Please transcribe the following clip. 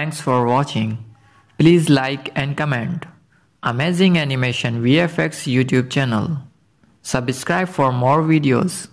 Thanks for watching. Please like and comment. Amazing Animation VFX YouTube channel. Subscribe for more videos.